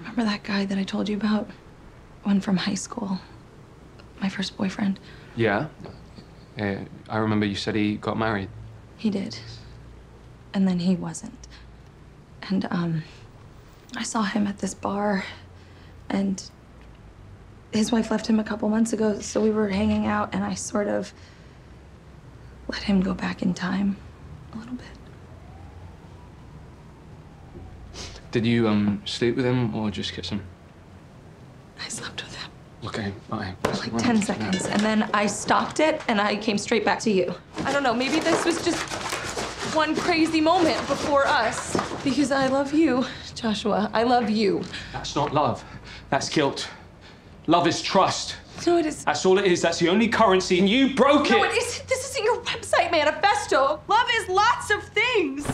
Remember that guy that I told you about? One from high school. My first boyfriend. Yeah. Uh, I remember you said he got married. He did. And then he wasn't. And, um, I saw him at this bar, and his wife left him a couple months ago, so we were hanging out, and I sort of let him go back in time a little bit. Did you um sleep with him or just kiss him? I slept with him. Okay, bye. Like 10 seconds, and then I stopped it, and I came straight back to you. I don't know, maybe this was just one crazy moment before us. Because I love you, Joshua. I love you. That's not love. That's guilt. Love is trust. No, it is. That's all it is. That's the only currency, and you broke No, it. it is. This isn't your website manifesto. Love is lots of things.